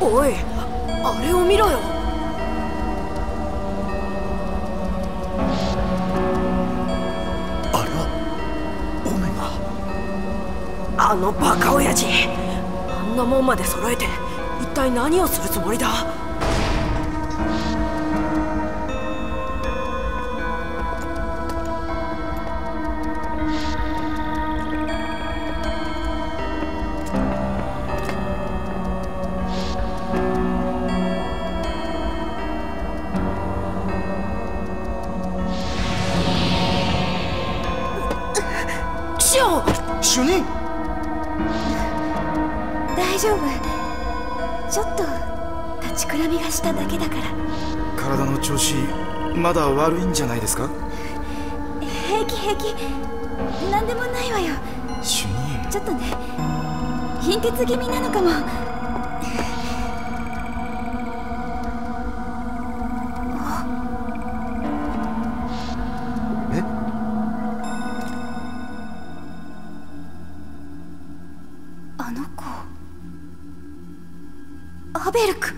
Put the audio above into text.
おいあれを見ろよ。あれはオメガ。あのバカ親父あんなもんまで揃えて一体何をするつもりだ？シオン主任。大丈夫。ちょっと立ちくらみがしただけだから。体の調子まだ悪いんじゃないですか？平気平気。何でもないわよ。主任。ちょっとね。貧血気味なのかもあの子アベルク